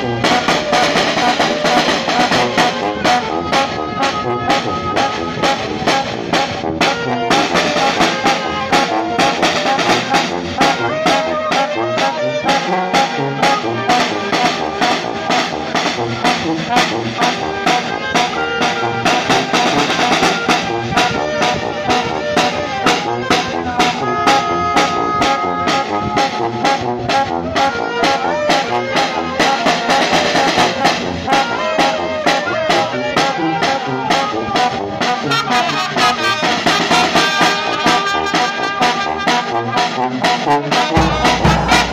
Papo. Thank you.